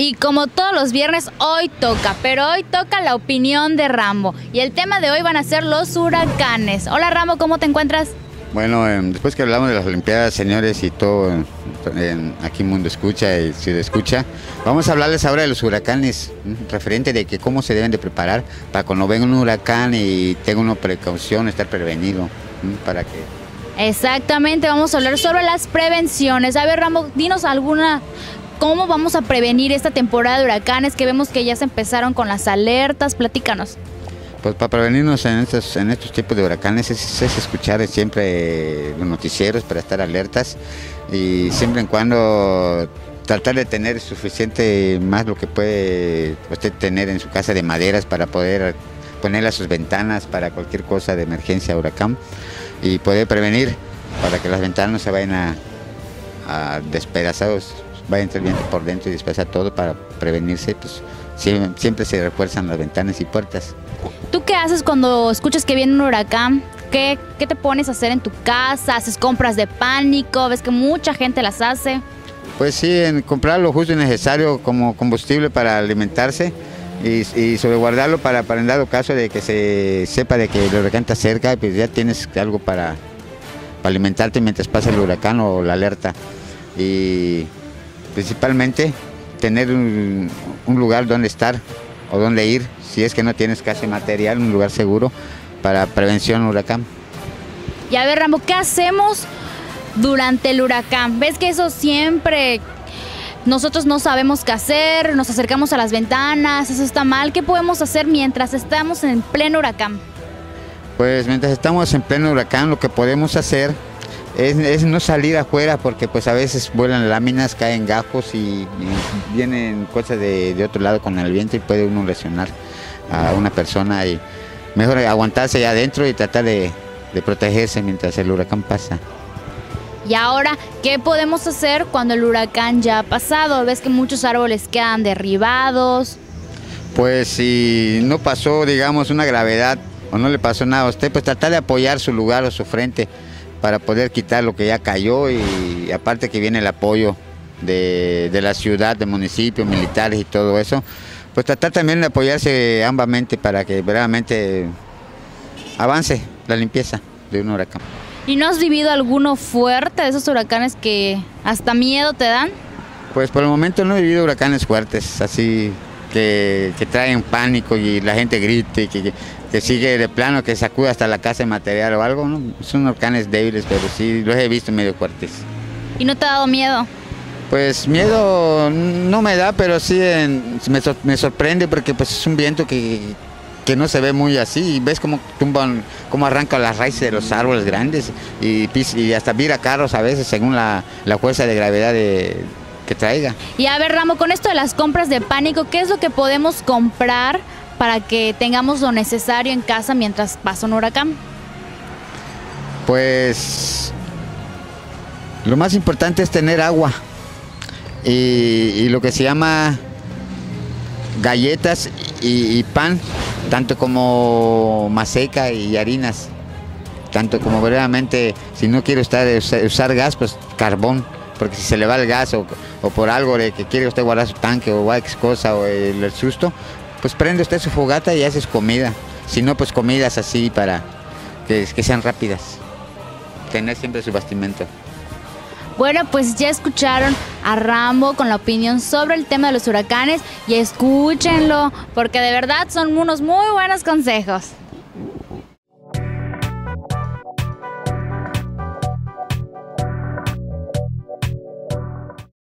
Y como todos los viernes, hoy toca, pero hoy toca la opinión de Rambo. Y el tema de hoy van a ser los huracanes. Hola Rambo, ¿cómo te encuentras? Bueno, em, después que hablamos de las Olimpiadas, señores, y todo, en, aquí Mundo Escucha y Ciudad Escucha, vamos a hablarles ahora de los huracanes, referente de que cómo se deben de preparar para cuando venga un huracán y tenga una precaución, estar prevenido, para que... Exactamente, vamos a hablar sobre las prevenciones. A ver, Rambo, dinos alguna ¿Cómo vamos a prevenir esta temporada de huracanes que vemos que ya se empezaron con las alertas? Platícanos. Pues para prevenirnos en estos, tipos de huracanes es, escuchar siempre los noticieros para estar alertas y siempre en cuando tratar de tener suficiente más lo que puede usted tener en su casa de maderas para poder ponerle a sus ventanas para cualquier cosa de emergencia huracán y poder prevenir para que las ventanas no se vayan a, a despedazados va a entrar bien por dentro y despeja todo para prevenirse, pues siempre, se refuerzan las ventanas y puertas. ¿Tú qué haces cuando escuchas que viene un huracán? ¿Qué, ¿Qué te pones a hacer en tu casa? ¿Haces compras de pánico? ¿Ves que mucha gente las hace? Pues sí, en comprar lo justo y necesario como combustible para alimentarse y, y sobreguardarlo para, para en dado caso de que se sepa de que el huracán está cerca, pues ya tienes algo para, para alimentarte mientras pasa el huracán o la alerta. Y principalmente tener un, lugar donde estar o donde ir, si es que no tienes casi material, un lugar seguro para prevención huracán. Y a ver, Rambo, ¿qué hacemos durante el huracán? ¿Ves que eso siempre nosotros no sabemos qué hacer, nos acercamos a las ventanas, eso está mal? ¿Qué podemos hacer mientras estamos en pleno huracán? Pues mientras estamos en pleno huracán, lo que podemos hacer es, no salir afuera porque pues a veces vuelan láminas, caen gajos y, vienen cosas de, otro lado con el viento y puede uno lesionar a una persona y mejor aguantarse allá adentro y tratar de, de protegerse mientras el huracán pasa. Y ahora, ¿qué podemos hacer cuando el huracán ya ha pasado? ¿Ves que muchos árboles quedan derribados? Pues si no pasó, digamos, una gravedad o no le pasó nada a usted, pues tratar de apoyar su lugar o su frente para poder quitar lo que ya cayó y aparte que viene el apoyo de, la ciudad, de municipios, militares y todo eso, pues tratar también de apoyarse ambamente para que verdaderamente avance la limpieza de un huracán. ¿Y no has vivido alguno fuerte de esos huracanes que hasta miedo te dan? Pues por el momento no he vivido huracanes fuertes, así que, traen pánico y la gente grite, que, que sigue de plano, que sacuda hasta la casa de material o algo, ¿no? Son huracanes débiles, pero sí los he visto medio fuertes. ¿Y no te ha dado miedo? Pues miedo no me da, pero sí me, sorprende porque pues es un viento que, no se ve muy así y ves cómo tumban, cómo arrancan las raíces de los árboles grandes y, y hasta vira carros a veces según la, fuerza de gravedad que traiga. Y a ver, Ramo, con esto de las compras de pánico, ¿qué es lo que podemos comprar para que tengamos lo necesario en casa mientras pasa un huracán? Pues lo más importante es tener agua y, lo que se llama galletas y, pan, tanto como maseca y harinas, tanto como verdaderamente si no quiero estar, usar gas, pues carbón, porque si se le va el gas o, por algo de que quiere usted guardar su tanque o cualquier cosa o el susto, pues prende usted su fogata y haces comida. Si no, pues comidas así para que, sean rápidas. Tener siempre su bastimento. Bueno, pues ya escucharon a Rambo con la opinión sobre el tema de los huracanes y escúchenlo, porque de verdad son unos muy buenos consejos.